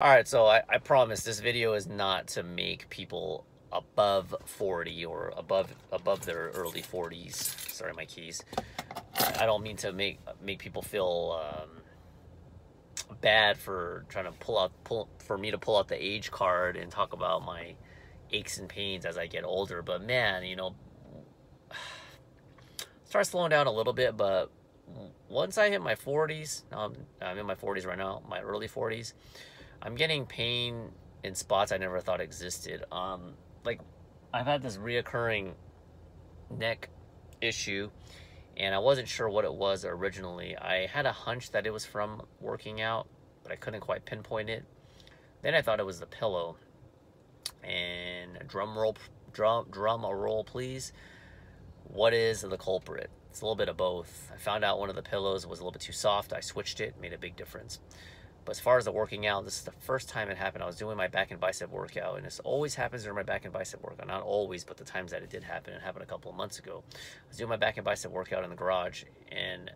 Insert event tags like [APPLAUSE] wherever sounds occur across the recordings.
All right, so I, I promise this video is not to make people above 40 or above above their early 40s. Sorry, my keys. I don't mean to make make people feel um, bad for trying to pull out pull for me to pull out the age card and talk about my aches and pains as I get older. But man, you know, [SIGHS] start slowing down a little bit. But once I hit my 40s, I'm, I'm in my 40s right now, my early 40s I'm getting pain in spots I never thought existed. Um, like I've had this reoccurring neck issue and I wasn't sure what it was originally. I had a hunch that it was from working out, but I couldn't quite pinpoint it. Then I thought it was the pillow. And drum roll, drum, drum a roll, please. What is the culprit? It's a little bit of both. I found out one of the pillows was a little bit too soft. I switched it, made a big difference. But as far as the working out, this is the first time it happened. I was doing my back and bicep workout, and this always happens during my back and bicep workout. Not always, but the times that it did happen, it happened a couple of months ago. I was doing my back and bicep workout in the garage, and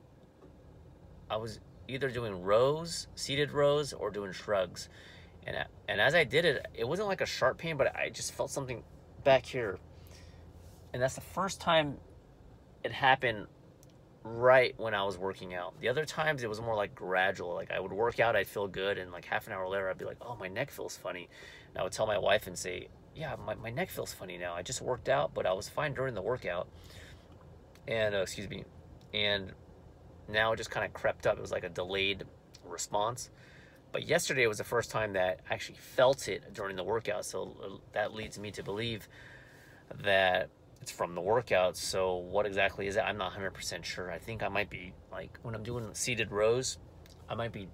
I was either doing rows, seated rows, or doing shrugs. And, and as I did it, it wasn't like a sharp pain, but I just felt something back here. And that's the first time it happened right when I was working out. The other times it was more like gradual. Like I would work out, I'd feel good, and like half an hour later, I'd be like, oh, my neck feels funny. And I would tell my wife and say, yeah, my, my neck feels funny now. I just worked out, but I was fine during the workout. And, uh, excuse me. And now it just kind of crept up. It was like a delayed response. But yesterday was the first time that I actually felt it during the workout. So uh, that leads me to believe that it's from the workout. So what exactly is it? I'm not 100% sure. I think I might be like when I'm doing seated rows, I might be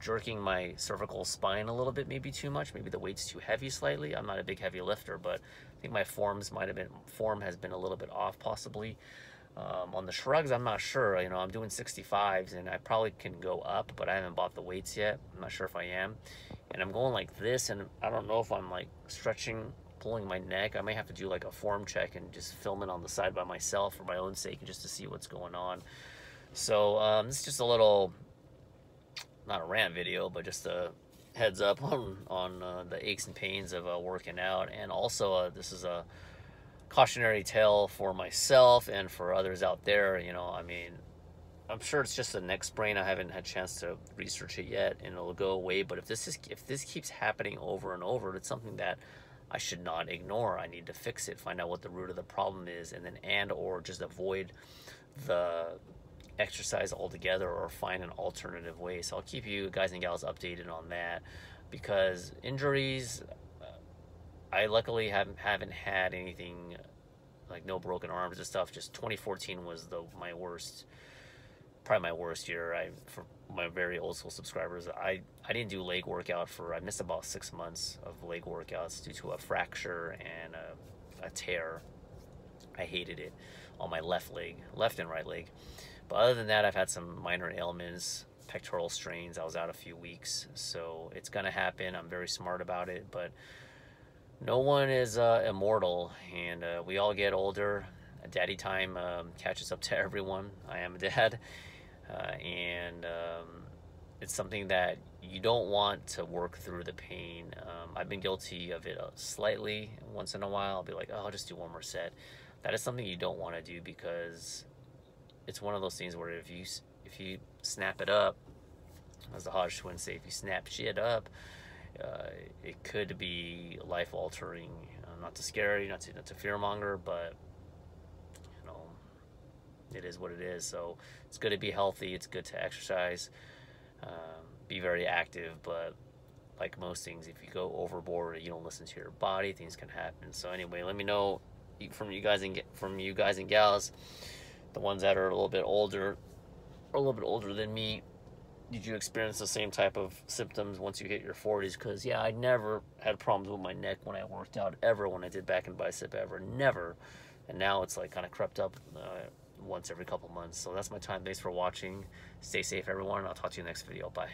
jerking my cervical spine a little bit, maybe too much. Maybe the weight's too heavy slightly. I'm not a big heavy lifter, but I think my forms might have been form has been a little bit off possibly. Um, on the shrugs, I'm not sure. You know, I'm doing 65s and I probably can go up, but I haven't bought the weights yet. I'm not sure if I am. And I'm going like this, and I don't know if I'm like stretching pulling my neck. I may have to do like a form check and just film it on the side by myself for my own sake, and just to see what's going on. So um, this is just a little, not a rant video, but just a heads up [LAUGHS] on on uh, the aches and pains of uh, working out, and also uh, this is a cautionary tale for myself and for others out there. You know, I mean, I'm sure it's just a neck sprain. I haven't had a chance to research it yet, and it'll go away. But if this is if this keeps happening over and over, it's something that I should not ignore. I need to fix it, find out what the root of the problem is, and then and or just avoid the exercise altogether or find an alternative way. So I'll keep you guys and gals updated on that because injuries, I luckily haven't haven't had anything like no broken arms and stuff. Just 2014 was the my worst, probably my worst year. I for my very old school subscribers, I, I didn't do leg workout for, I missed about six months of leg workouts due to a fracture and a, a tear. I hated it on my left leg, left and right leg. But other than that, I've had some minor ailments, pectoral strains. I was out a few weeks, so it's gonna happen. I'm very smart about it, but no one is uh, immortal, and uh, we all get older. Daddy time um, catches up to [LAUGHS] everyone. I am a dad, uh, and it's something that you don't want to work through the pain. Um, I've been guilty of it uh, slightly once in a while. I'll be like, oh, I'll just do one more set. That is something you don't want to do because it's one of those things where if you if you snap it up, as the Hodge twins say, if you snap shit up, uh, it could be life altering. Uh, not to scare you, not to not to fearmonger, but you know, it is what it is. So it's good to be healthy. It's good to exercise, um, be very active. But like most things, if you go overboard, you don't listen to your body, things can happen. So anyway, let me know from you guys and from you guys and gals, the ones that are a little bit older, or a little bit older than me. Did you experience the same type of symptoms once you hit your 40s? Because yeah, I never had problems with my neck when I worked out ever. When I did back and bicep ever, never. And now it's like kind of crept up. Uh, once every couple months. So that's my time. Thanks for watching. Stay safe, everyone. I'll talk to you next video. Bye.